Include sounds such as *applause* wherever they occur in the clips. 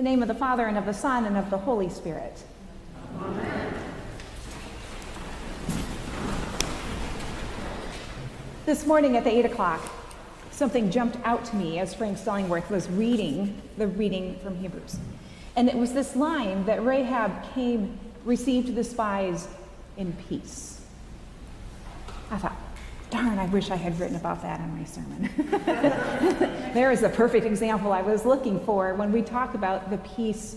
the name of the Father, and of the Son, and of the Holy Spirit. Amen. This morning at the 8 o'clock, something jumped out to me as Frank Stallingworth was reading the reading from Hebrews. And it was this line that Rahab came, received the spies in peace. I thought, darn, I wish I had written about that in my sermon. *laughs* there is the perfect example I was looking for when we talk about the peace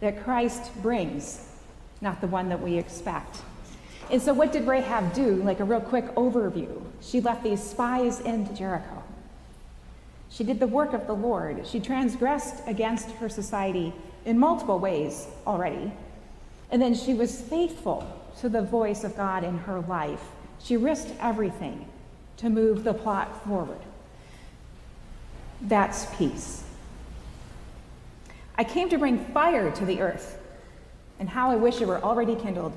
that Christ brings, not the one that we expect. And so, what did Rahab do? Like a real quick overview. She left these spies into Jericho. She did the work of the Lord. She transgressed against her society in multiple ways already. And then she was faithful to the voice of God in her life. She risked everything to move the plot forward. That's peace. I came to bring fire to the earth, and how I wish it were already kindled.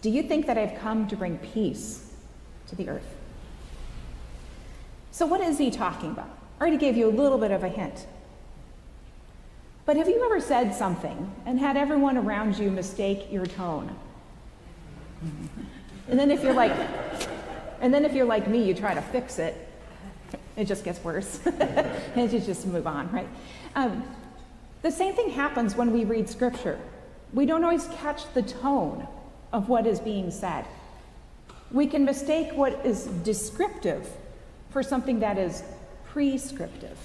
Do you think that I've come to bring peace to the earth? So, what is he talking about? I already gave you a little bit of a hint. But have you ever said something and had everyone around you mistake your tone? And then if you're like, and then if you're like me, you try to fix it, it just gets worse. *laughs* and you just move on, right? Um, the same thing happens when we read scripture. We don't always catch the tone of what is being said. We can mistake what is descriptive for something that is prescriptive.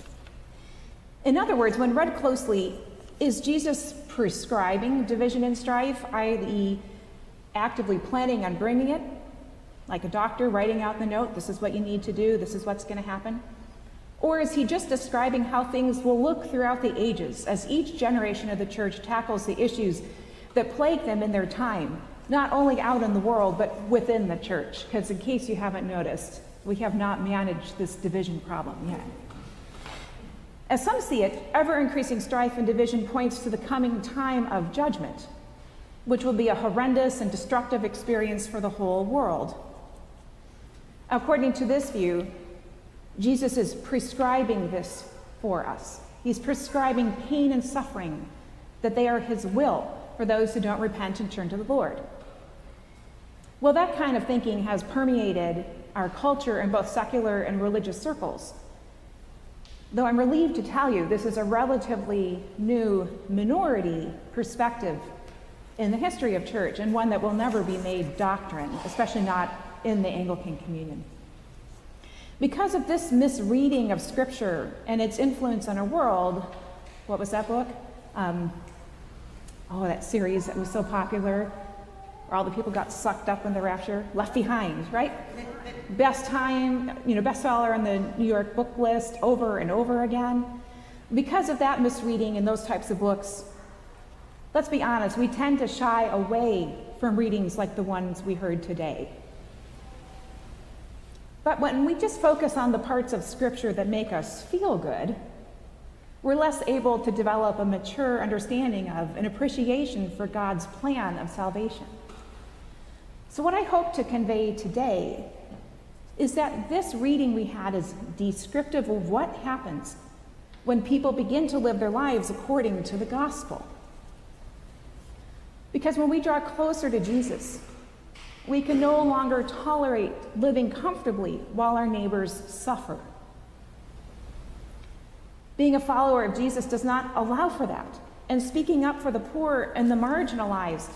In other words, when read closely, is Jesus prescribing division and strife, i.e., actively planning on bringing it? Like a doctor writing out the note, this is what you need to do, this is what's going to happen? Or is he just describing how things will look throughout the ages as each generation of the church tackles the issues that plague them in their time, not only out in the world, but within the church? Because, in case you haven't noticed, we have not managed this division problem yet. As some see it, ever increasing strife and division points to the coming time of judgment, which will be a horrendous and destructive experience for the whole world. According to this view, Jesus is prescribing this for us. He's prescribing pain and suffering, that they are His will for those who don't repent and turn to the Lord. Well, that kind of thinking has permeated our culture in both secular and religious circles. Though I'm relieved to tell you this is a relatively new minority perspective in the history of church and one that will never be made doctrine, especially not in the Anglican Communion. Because of this misreading of Scripture and its influence on our world, what was that book? Um, oh, that series that was so popular, where all the people got sucked up in the rapture, Left Behind, right? best time, you know, bestseller on the New York book list over and over again. Because of that misreading and those types of books, let's be honest, we tend to shy away from readings like the ones we heard today. But when we just focus on the parts of Scripture that make us feel good, we're less able to develop a mature understanding of an appreciation for God's plan of salvation. So, what I hope to convey today is that this reading we had is descriptive of what happens when people begin to live their lives according to the gospel. Because when we draw closer to Jesus, we can no longer tolerate living comfortably while our neighbors suffer. Being a follower of Jesus does not allow for that, and speaking up for the poor and the marginalized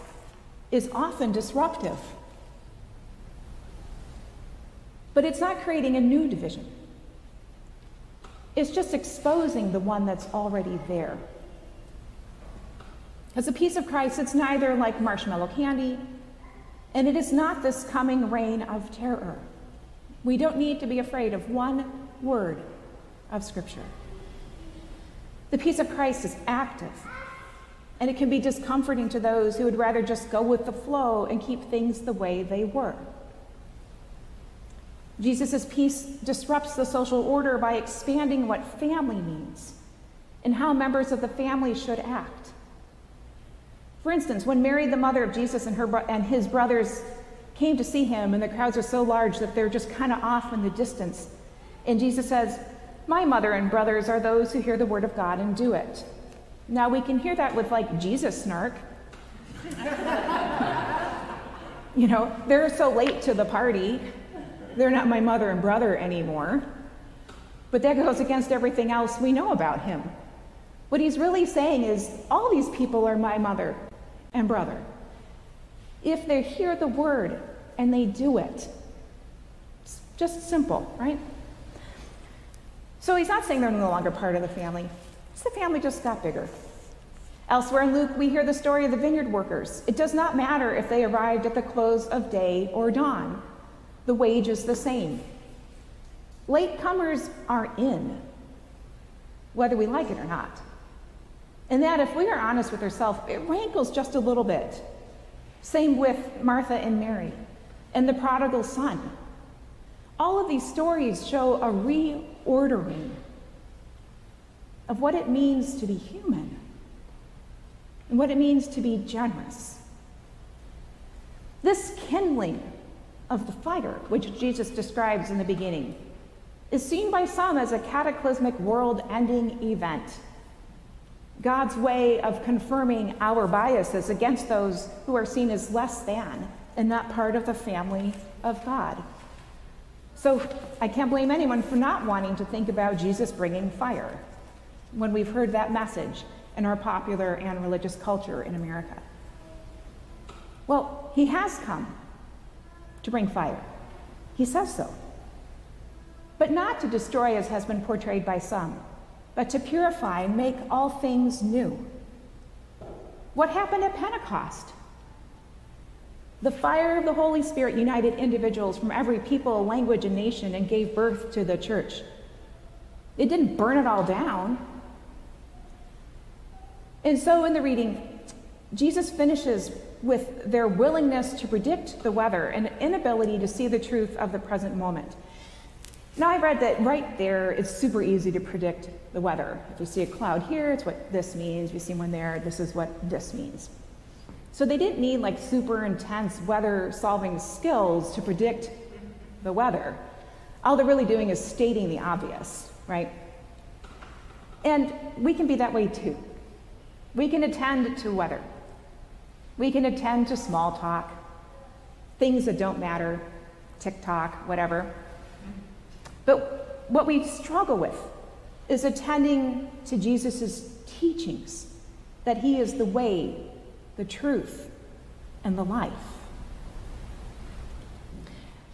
is often disruptive. But it's not creating a new division. It's just exposing the one that's already there. As a peace of Christ, it's neither like marshmallow candy, and it is not this coming reign of terror. We don't need to be afraid of one word of Scripture. The peace of Christ is active, and it can be discomforting to those who would rather just go with the flow and keep things the way they were. Jesus' peace disrupts the social order by expanding what family means and how members of the family should act. For instance, when Mary, the mother of Jesus, and, her, and his brothers came to see him, and the crowds are so large that they're just kind of off in the distance, and Jesus says, My mother and brothers are those who hear the word of God and do it. Now we can hear that with like Jesus snark. *laughs* you know, they're so late to the party. They're not my mother and brother anymore. But that goes against everything else we know about him. What he's really saying is all these people are my mother and brother. If they hear the word and they do it, it's just simple, right? So he's not saying they're no longer part of the family. It's the family just got bigger. Elsewhere in Luke, we hear the story of the vineyard workers. It does not matter if they arrived at the close of day or dawn, the wage is the same. Latecomers are in, whether we like it or not. And that, if we are honest with ourselves, it rankles just a little bit. Same with Martha and Mary and the prodigal son. All of these stories show a reordering of what it means to be human and what it means to be generous. This kindling of the fire, which Jesus describes in the beginning, is seen by some as a cataclysmic world ending event. God's way of confirming our biases against those who are seen as less than and not part of the family of God. So I can't blame anyone for not wanting to think about Jesus bringing fire when we've heard that message in our popular and religious culture in America. Well, he has come to bring fire. He says so. But not to destroy as has been portrayed by some, but to purify and make all things new. What happened at Pentecost? The fire of the Holy Spirit united individuals from every people, language, and nation and gave birth to the church. It didn't burn it all down. And so in the reading, Jesus finishes with their willingness to predict the weather and inability to see the truth of the present moment. Now, I read that right there, it's super easy to predict the weather. If you see a cloud here, it's what this means. If you see one there, this is what this means. So they didn't need like super intense weather solving skills to predict the weather. All they're really doing is stating the obvious, right? And we can be that way too. We can attend to weather. We can attend to small talk, things that don't matter, TikTok, whatever. But what we struggle with is attending to Jesus' teachings that he is the way, the truth, and the life.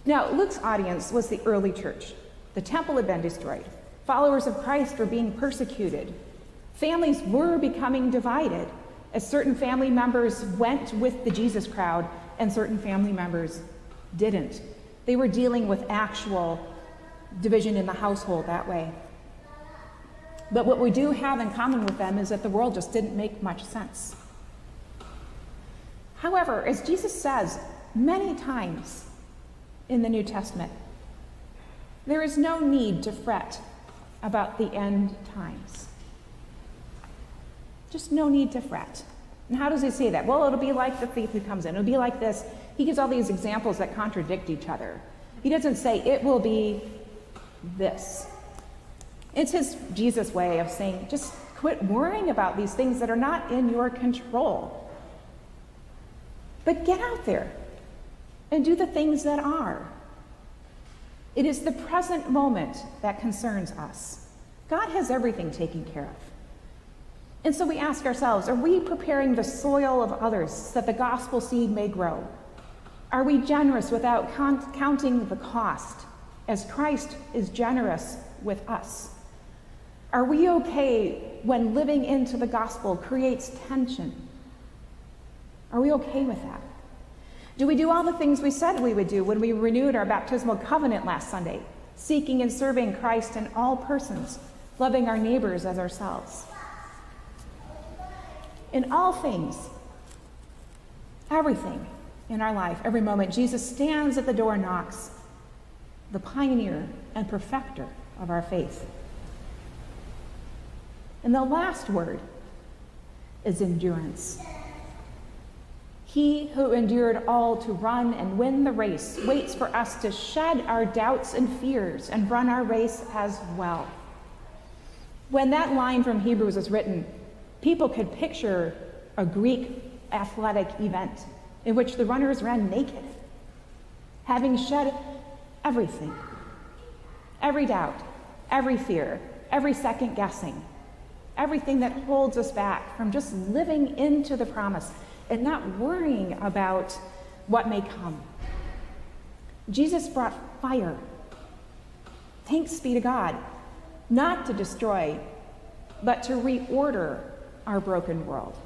Now, Luke's audience was the early church. The temple had been destroyed. Followers of Christ were being persecuted. Families were becoming divided as certain family members went with the Jesus crowd and certain family members didn't. They were dealing with actual division in the household that way. But what we do have in common with them is that the world just didn't make much sense. However, as Jesus says many times in the New Testament, there is no need to fret about the end times. Just no need to fret. And how does he say that? Well, it'll be like the thief who comes in. It'll be like this. He gives all these examples that contradict each other. He doesn't say it will be this. It's his Jesus way of saying, just quit worrying about these things that are not in your control. But get out there and do the things that are. It is the present moment that concerns us. God has everything taken care of. And so we ask ourselves are we preparing the soil of others so that the gospel seed may grow? Are we generous without count- counting the cost, as Christ is generous with us? Are we okay when living into the gospel creates tension? Are we okay with that? Do we do all the things we said we would do when we renewed our baptismal covenant last Sunday, seeking and serving Christ in all persons, loving our neighbors as ourselves? In all things, everything in our life, every moment, Jesus stands at the door and knocks, the pioneer and perfecter of our faith. And the last word is endurance. He who endured all to run and win the race waits for us to shed our doubts and fears and run our race as well. When that line from Hebrews was written, people could picture a Greek athletic event in which the runners ran naked, having shed everything every doubt, every fear, every second guessing, everything that holds us back from just living into the promise and not worrying about what may come. Jesus brought fire. Thanks be to God, not to destroy, but to reorder our broken world.